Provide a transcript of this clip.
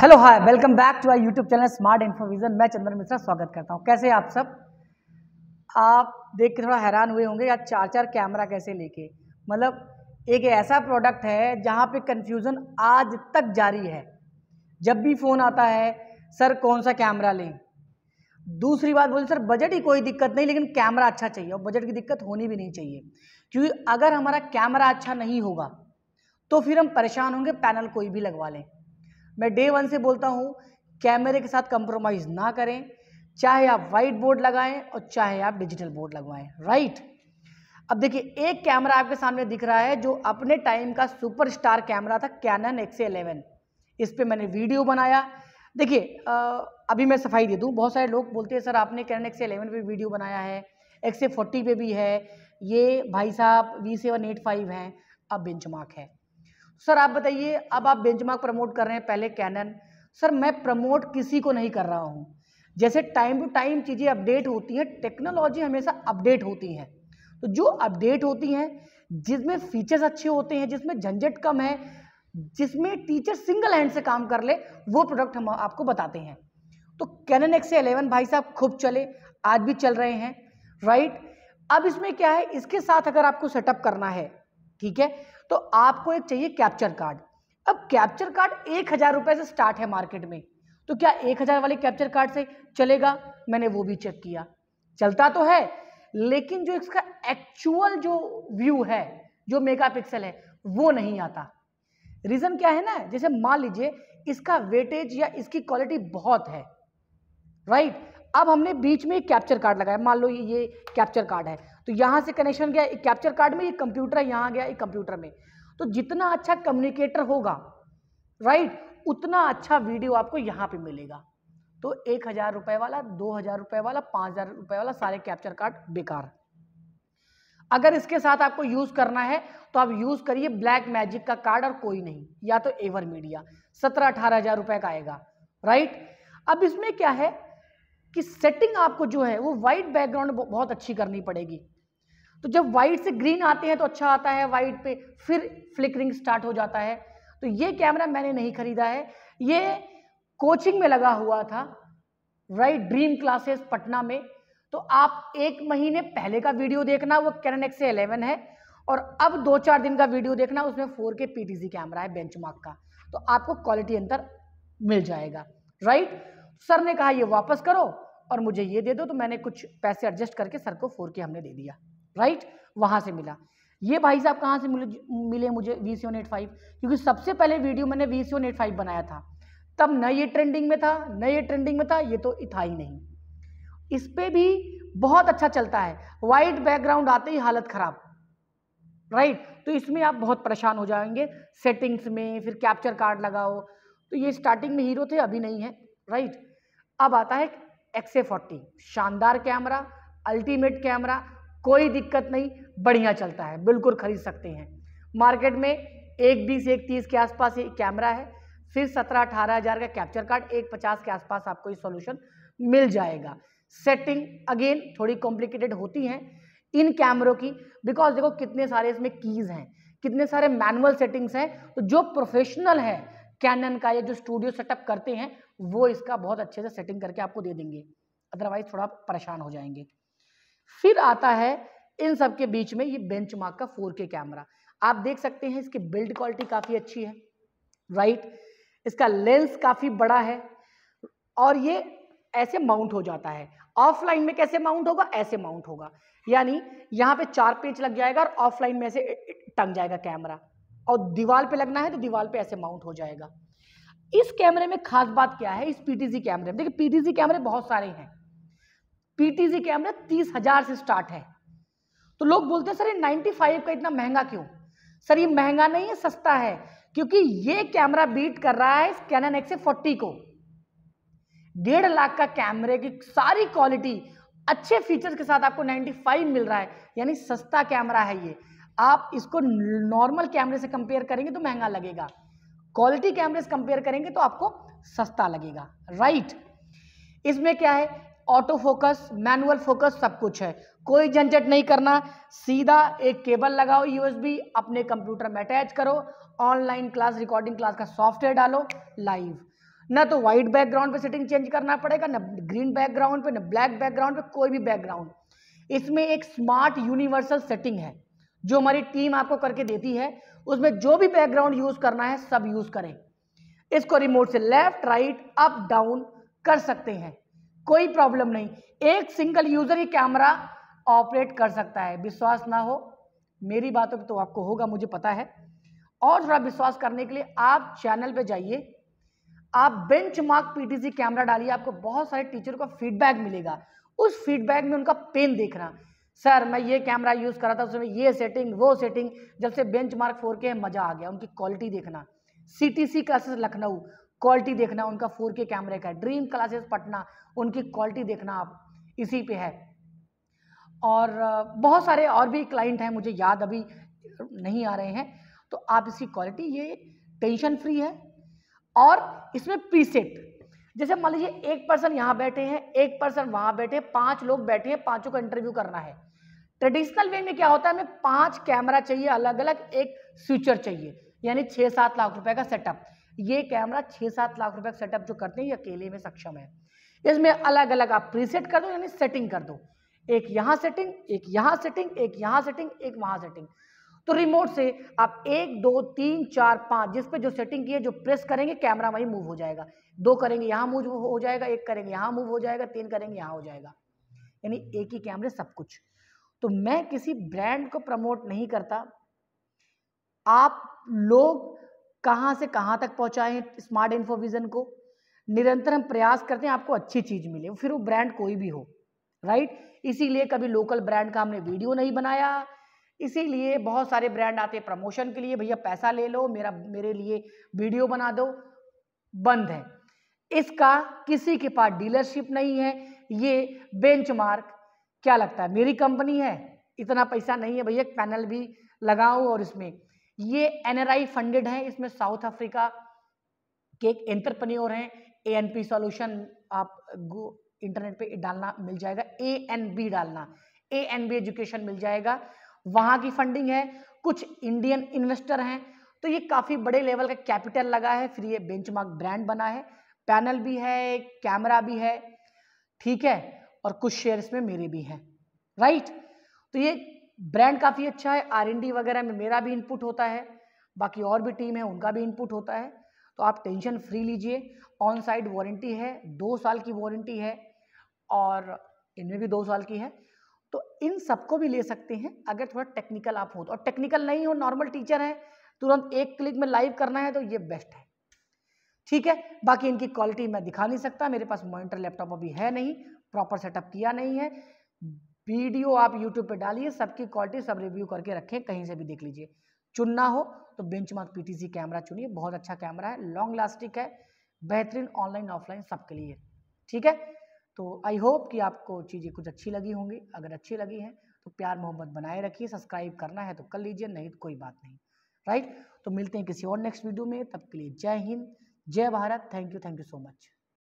Hello hi welcome back to I YouTube channel smart infovision मैं चंद्र मिश्रा स्वागत करता हूँ। कैसे आप सब? आप देख के थोड़ा हैरान हुए होंगे यार चार चार कैमरा कैसे लेके? मतलब एक ऐसा प्रोडक्ट है जहाँ पे कंफ्यूजन आज तक जारी है। जब भी फ़ोन आता है, सर, कौन सा कैमरा लें? दूसरी बात बोली, सर बजट ही कोई दिक्कत नहीं, लेकिन कैमरा अच्छा चाहिए और बजट की दिक्कत होनी भी नहीं चाहिए। क्योंकि अगर हमारा कैमरा अच्छा नहीं होगा तो फिर हम परेशान होंगे पैनल कोई भी लगवा लें। मैं डे वन से बोलता हूँ कैमरे के साथ कंप्रोमाइज़ ना करें। चाहे आप वाइट बोर्ड लगाएँ और चाहे आप डिजिटल बोर्ड लगवाएँ राइट अब देखिए, एक कैमरा आपके सामने दिख रहा है जो अपने टाइम का सुपरस्टार कैमरा था कैनन एक्स एलेवन इस पर मैंने वीडियो बनाया। देखिए अभी मैं सफ़ाई दे दूँ, बहुत सारे लोग बोलते हैं, सर, आपने कैनन एक्स एलेवन पर वीडियो बनाया है एक्स ए फोर्टी पे भी है, ये भाई साहब वी सेवन एट फाइव हैं, अब बेंचमार्क है। सर, आप बताइए, अब आप बेंचमार्क प्रमोट कर रहे हैं पहले कैनन सर, मैं प्रमोट किसी को नहीं कर रहा हूँ। जैसे टाइम टू टाइम चीज़ें अपडेट होती हैं टेक्नोलॉजी हमेशा अपडेट होती है। तो जो अपडेट होती हैं, जिसमें फीचर्स अच्छे होते हैं, जिसमें झंझट कम है, जिसमें टीचर सिंगल हैंड से काम कर ले, वो प्रोडक्ट हम आपको बताते हैं। तो कैनन एक्स एलेवन भाई साहब खूब चले, आज भी चल रहे हैं राइट अब इसमें क्या है, इसके साथ अगर आपको सेटअप करना है, ठीक है? तो आपको एक चाहिए कैप्चर कार्ड अब कैप्चर कार्ड एक हज़ार रुपये से स्टार्ट है मार्केट में। तो क्या एक हज़ार वाले कैप्चर कार्ड से चलेगा? मैंने वो भी चेक किया। चलता तो है, लेकिन जो इसका एक्चुअल जो व्यू है, जो मेगा पिक्सल है, वो नहीं आता। रीज़न क्या है ना? जैसे मान लीजिए, इसका वेटेज या इसकी क्वालिटी बहुत है राइट अब हमने बीच में एक कैप्चर कार्ड लगाया। मान लो ये ये कैप्चर कार्ड है। तो यहाँ से कनेक्शन गया, एक कैप्चर कार्ड में, एक कंप्यूटर है, यहाँ गया, एक कंप्यूटर में। तो जितना अच्छा कम्युनिकेटर होगा राइट उतना अच्छा वीडियो आपको यहाँ पे मिलेगा। तो एक हज़ार रुपये वाला, दो हज़ार रुपये वाला, पाँच हज़ार रुपये वाला सारे कैप्चर कार्ड बेकार। अगर इसके साथ आपको यूज़ करना है तो आप यूज़ करिए ब्लैक मैजिक का कार्ड और कोई नहीं, या तो एवर मीडिया सत्रह अठारह हज़ार रुपये का आएगा राइट अब इसमें क्या है? कि सेटिंग आपको जो है, वो वाइट बैकग्राउंड बहुत अच्छी करनी पड़ेगी। तो जब वाइट से ग्रीन आते हैं तो अच्छा आता है वाइट पे फिर फ्लिकरिंग स्टार्ट हो जाता है। तो ये कैमरा मैंने नहीं खरीदा है। ये कोचिंग में लगा हुआ था राइट ड्रीम क्लासेस पटना में। तो आप एक महीने पहले का वीडियो देखना, वो कैनन एक्स एलेवन है। और अब दो चार दिन का वीडियो देखना, उसमें फोर के पीटीसी कैमरा है बेंचमार्क का। तो आपको क्वालिटी अंतर मिल जाएगा राइट सर ने कहा, ये वापस करो। और मुझे ये दे दो तो मैंने कुछ पैसे एडजस्ट करके सर को फोर के हमने दे दिया। राइट वहाँ से मिला। ये भाई साहब कहाँ से मिले मिले मुझे वी सी एट फाइव क्योंकि सबसे पहले वीडियो मैंने वी सी एट फाइव बनाया था। तब न ये ट्रेंडिंग में था, न ये ट्रेंडिंग में था, ये तो था ही नहीं। इस पर भी बहुत अच्छा चलता है। वाइट बैकग्राउंड आते ही हालत ख़राब। राइट तो इसमें आप बहुत परेशान हो जाएँगे। सेटिंग्स में, फिर कैप्चर कार्ड लगाओ। तो ये स्टार्टिंग में हीरो थे, अभी नहीं है। राइट अब आता है एक्स ए फोर्टी शानदार कैमरा अल्टीमेट कैमरा, कोई दिक्कत नहीं, बढ़िया चलता है, बिल्कुल खरीद सकते हैं। मार्केट में एक बीस, एक तीस के आसपास ये कैमरा है, फिर सत्रह, अठारह हज़ार का कैप्चर कार्ड एक पचास के आसपास आपको ये सॉल्यूशन मिल जाएगा। सेटिंग अगेन थोड़ी कॉम्प्लिकेटेड होती हैं, इन कैमरों की बिकॉज़ देखो कितने सारे इसमें कीज़ हैं, कितने सारे मैनुअल सेटिंग्स हैं तो जो प्रोफेशनल है कैनन का या जो स्टूडियो सेटअप करते हैं वो इसका बहुत अच्छे से सेटिंग करके आपको दे देंगे। अदरवाइज़ थोड़ा परेशान हो जाएँगे। फिर आता है इन सब के बीच में ये बेंच का 4K कैमरा आप देख सकते हैं इसकी बिल्ड क्वालिटी काफ़ी अच्छी है राइट इसका लेंस काफ़ी बड़ा है और ये ऐसे माउंट हो जाता है। ऑफलाइन में कैसे माउंट होगा? ऐसे माउंट होगा। यानी यहाँ पे चार पेज लग जाएगा और ऑफलाइन में ऐसे टंग जाएगा कैमरा और दीवार पे लगना है तो दीवार पे ऐसे माउंट हो जाएगा। इस कैमरे में खास बात क्या है? इस पीटीजी कैमरे में। देखिए पीटीजी कैमरे बहुत सारे हैं। पीटीजी कैमरे तीस हज़ार से स्टार्ट है। तो लोग बोलते हैं, सर, ये नाइन्टी फाइव का इतना महँगा क्यों? सर, ये महँगा नहीं है, सस्ता है, क्योंकि ये कैमरा बीट कर रहा है कैनन एक्स फोर्टी को। डेढ़ लाख का कैमरे की सारी क्वालिटी, अच्छे फीचर्स के साथ आपको 95 मिल रहा है। यानी सस्ता कैमरा है ये। आप इसको नॉर्मल कैमरे से कंपेयर करेंगे तो महँगा लगेगा। क्वालिटी कैमरे से कंपेयर करेंगे तो आपको सस्ता लगेगा। राइट इसमें क्या है? ऑटो फोकस मैनुअल फोकस सब कुछ है। कोई झंझट नहीं करना। सीधा एक केबल लगाओ यूएसबी अपने कंप्यूटर में अटैच करो। ऑनलाइन क्लास रिकॉर्डिंग क्लास का सॉफ्टवेयर डालो लाइव ना तो वाइट बैकग्राउंड पे सेटिंग चेंज करना पड़ेगा, ना ग्रीन बैकग्राउंड पे, ना ब्लैक बैकग्राउंड पे, कोई भी बैकग्राउंड इसमें एक स्मार्ट यूनिवर्सल सेटिंग है। जो हमारी टीम आपको करके देती है, उसमें जो भी बैकग्राउंड यूज़ करना है, सब यूज़ करें। इसको रिमोट से लेफ़्ट राइट अप डाउन कर सकते हैं। कोई प्रॉब्लम नहीं। एक सिंगल यूज़र ही कैमरा ऑपरेट कर सकता है। विश्वास ना हो, मेरी बातों पे तो आपको होगा, मुझे पता है। और थोड़ा विश्वास करने के लिए आप चैनल पे जाइए। आप बेंच मार्क पीटीसी कैमरा डालिए, आपको बहुत सारे टीचर का फीडबैक मिलेगा। उस फीडबैक में उनका पेन देखना। सर, मैं ये कैमरा यूज़ करा था, उसमें ये सेटिंग वो सेटिंग जब से बेंच मार्क फोर के मज़ा आ गया। उनकी क्वालिटी देखना। C T C classes Lucknow quality देखना, उनका फोर के कैमरे का। ड्रीम क्लासेस पटना, उनकी क्वालिटी देखना आप। इसी पे है। और बहुत सारे और भी क्लाइंट हैं, मुझे याद अभी नहीं आ रहे हैं। तो आप इसकी क्वालिटी ये टेंशन फ्री है। और इसमें प्रीसेट जैसे मान लीजिए एक पर्सन यहाँ बैठे हैं, एक पर्सन वहाँ बैठे पाँच लोग बैठे हैं, पाँचों का इंटरव्यू करना है। ट्रेडिशनल वे में क्या होता है, हमें पाँच कैमरा चाहिए अलग अलग एक स्विचर चाहिए, यानी छः सात लाख रुपए का सेटअप ये कैमरा छः सात लाख रुपए का सेटअप जो करते हैं, ये अकेले में सक्षम है। इसमें अलग अलग आप प्रीसेट कर दो, यानी सेटिंग कर दो। एक यहाँ सेटिंग एक यहाँ सेटिंग एक यहाँ सेटिंग एक वहाँ सेटिंग तो रिमोट से आप एक, दो, तीन, चार, पाँच, जिस पे जो सेटिंग की है, जो प्रेस करेंगे कैमरा वहीं मूव हो जाएगा। दो करेंगे, यहाँ मूव हो जाएगा, एक करेंगे, यहाँ मूव हो जाएगा, तीन करेंगे, यहाँ हो जाएगा। यानी एक ही कैमरे सब कुछ। तो मैं किसी ब्रांड को प्रमोट नहीं करता। आप लोग कहाँ से कहाँ तक पहुँचाएँ स्मार्ट इन्फोविजन को? निरंतर हम प्रयास करते हैं आपको अच्छी चीज़ मिले, फिर वो ब्रांड कोई भी हो राइट इसीलिए कभी लोकल ब्रांड का हमने वीडियो नहीं बनाया इसीलिए बहुत सारे ब्रांड आते हैं प्रमोशन के लिए, भैया, पैसा ले लो, मेरा, मेरे लिए वीडियो बना दो। बंद है। इसका किसी के पास डीलरशिप नहीं है। ये बेंचमार्क, क्या लगता है? मेरी कंपनी है, इतना पैसा नहीं है, भैया पैनल भी लगाऊँ और इसमें। ये एनआरआई फंडेड है, इसमें साउथ अफ्रीका के एक एंटरप्रन्योर हैं। ए एन पी सॉल्यूशन आप इंटरनेट पे डालना मिल जाएगा। ए एन बी डालना। ए एन बी एजुकेशन मिल जाएगा। वहाँ की फंडिंग है, कुछ इंडियन इन्वेस्टर हैं तो ये काफ़ी बड़े लेवल का कैपिटल लगा है, फिर ये बेंचमार्क ब्रांड बना है पैनल भी है कैमरा भी है, ठीक है, और कुछ शेयर इसमें मेरे भी हैं राइट तो ये ब्रांड काफ़ी अच्छा है आरएनडी वगैरह में मेरा भी इनपुट होता है, बाकी और भी टीम है, उनका भी इनपुट होता है तो आप टेंशन फ्री लीजिए ऑन साइड वारंटी है, दो साल की वारंटी है, और इनमें भी दो साल की है तो इन सबको भी ले सकते हैं, अगर थोड़ा टेक्निकल आप हो तो। और टेक्निकल नहीं हो नॉर्मल टीचर है, तुरंत एक क्लिक में लाइव करना है तो ये बेस्ट है। ठीक है? बाकी इनकी क्वालिटी मैं दिखा नहीं सकता, मेरे पास मॉनिटर लैपटॉप अभी है नहीं प्रॉपर सेटअप किया नहीं है। वीडियो आप यूट्यूब पे डालिए, सबकी क्वालिटी सब रिव्यू करके रखें, कहीं से भी देख लीजिए। चुनना हो तो बेंचमार्क पीटीसी कैमरा चुनिए, बहुत अच्छा कैमरा है लॉन्ग लास्टिक है, बेहतरीन ऑनलाइन ऑफलाइन सबके लिए। ठीक है? तो आई होप कि आपको चीज़ें कुछ अच्छी लगी होंगी। अगर अच्छी लगी हैं तो प्यार मोहब्बत बनाए रखिए सब्सक्राइब करना है तो कर लीजिए, नहीं तो कोई बात नहीं। राइट तो मिलते हैं किसी और नेक्स्ट वीडियो में, तब के लिए जय हिंद, जय Bharat thank you thank you so much